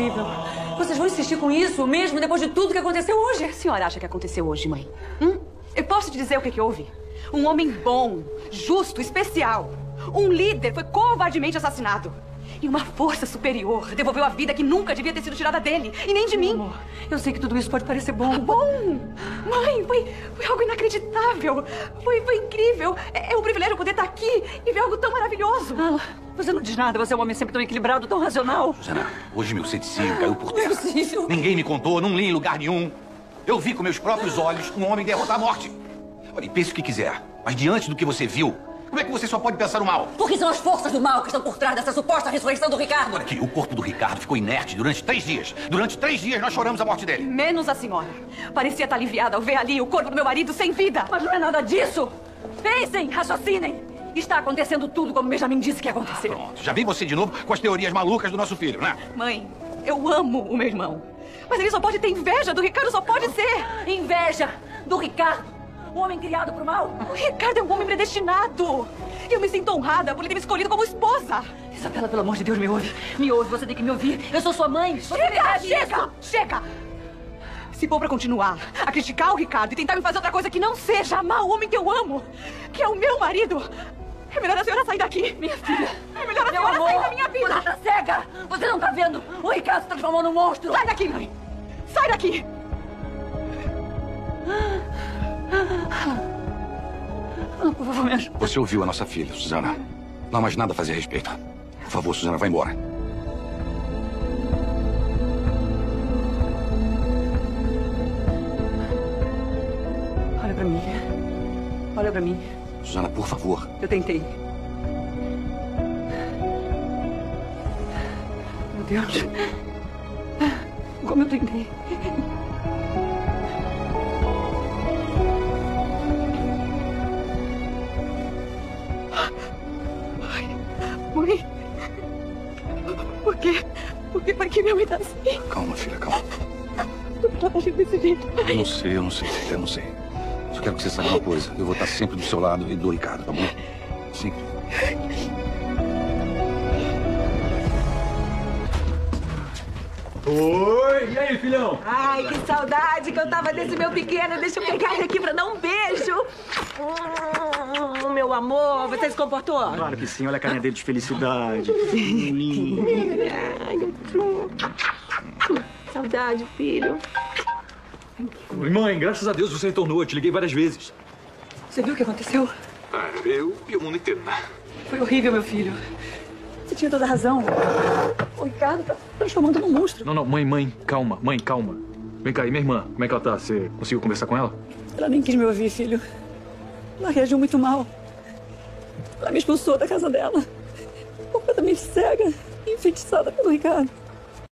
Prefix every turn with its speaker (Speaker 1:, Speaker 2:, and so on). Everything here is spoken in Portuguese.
Speaker 1: possível. Vocês vão insistir com isso mesmo depois de tudo que aconteceu hoje?
Speaker 2: O que a senhora acha que aconteceu hoje, mãe? Hum? Eu posso te dizer o que, que houve? Um homem bom, justo, especial. Um líder foi covardemente assassinado. E uma força superior devolveu a vida que nunca devia ter sido tirada dele. E nem de mim.
Speaker 1: Amor, eu sei que tudo isso pode parecer bom.
Speaker 2: Bom! Mãe, foi, foi algo inacreditável. Foi, foi incrível. É, é um privilégio poder estar aqui e ver algo tão maravilhoso.
Speaker 1: Ah, você não diz nada. Você é um homem sempre tão equilibrado, tão racional.
Speaker 3: Susana, hoje meu ceticismo caiu por terra. Ninguém me contou, não li em lugar nenhum. Eu vi com meus próprios olhos um homem derrotar a morte. Olha, e pense o que quiser, mas diante do que você viu, como é que você só pode pensar no mal?
Speaker 1: Porque são as forças do mal que estão por trás dessa suposta ressurreição do Ricardo.
Speaker 3: Olha aqui, o corpo do Ricardo ficou inerte durante três dias. Durante três dias nós choramos a morte dele.
Speaker 2: Menos a senhora. Parecia estar aliviada ao ver ali o corpo do meu marido sem vida.
Speaker 1: Mas não é nada disso. Pensem, raciocinem. Está acontecendo tudo como Benjamin disse que ia acontecer.
Speaker 3: Pronto, já vi você de novo com as teorias malucas do nosso filho, né?
Speaker 2: Mãe, eu amo o meu irmão. Mas ele só pode ter inveja do Ricardo, só pode ser.
Speaker 1: Inveja do Ricardo. Um homem criado pro mal.
Speaker 2: O Ricardo é um homem predestinado. E eu me sinto honrada por ele ter me escolhido como esposa.
Speaker 1: Isabela, pelo amor de Deus, me ouve. Me ouve, você tem que me ouvir. Eu sou sua mãe. Você
Speaker 2: Chega, chega,
Speaker 1: isso.
Speaker 2: chega. Se for pra continuar a criticar o Ricardo e tentar me fazer outra coisa que não seja amar o homem que eu amo, que é o meu marido, é melhor a senhora sair daqui.
Speaker 1: Minha filha.
Speaker 2: É melhor a
Speaker 1: Meu
Speaker 2: senhora
Speaker 1: amor,
Speaker 2: sair da minha vida.
Speaker 1: Você tá cega. Você não tá vendo. O Ricardo se transformou num monstro.
Speaker 2: Sai daqui, mãe. Sai daqui.
Speaker 1: Por favor, me ajude.
Speaker 3: Você ouviu a nossa filha, Suzana. Não há mais nada a fazer a respeito. Por favor, Suzana, vá embora.
Speaker 2: Olha pra mim. Olha pra mim.
Speaker 3: Suzana, por favor.
Speaker 2: Eu tentei. Meu Deus. Como eu tentei. Ai, Mãe. Por quê? Por que, que minha mãe tá assim?
Speaker 3: Calma, filha, calma.
Speaker 2: Ela agindo desse jeito?
Speaker 3: Eu não sei, eu não sei, filha, eu não sei. Só quero que você saiba uma coisa. Eu vou estar sempre do seu lado e do Ricardo, tá bom? Sempre.
Speaker 4: Oi! E aí, filhão?
Speaker 5: Ai, que saudade que eu tava desse meu pequeno. Deixa eu pegar ele aqui pra dar um beijo. Hum, meu amor, você se comportou?
Speaker 4: Claro que sim, olha a carinha dele de felicidade.
Speaker 5: Saudade, filho.
Speaker 4: Mãe, graças a Deus você retornou. Eu te liguei várias vezes.
Speaker 1: Você viu o que aconteceu?
Speaker 4: Ah, eu e o mundo inteiro, né?
Speaker 1: Foi horrível, meu filho. Você tinha toda a razão. O Ricardo tá transformando num monstro.
Speaker 4: Não, não, mãe, mãe, calma, mãe, calma. Vem cá, e minha irmã? Como é que ela tá? Você conseguiu conversar com ela?
Speaker 1: Ela nem quis me ouvir, filho. Ela reagiu muito mal. Ela me expulsou da casa dela. Completamente cega, enfeitiçada pelo Ricardo.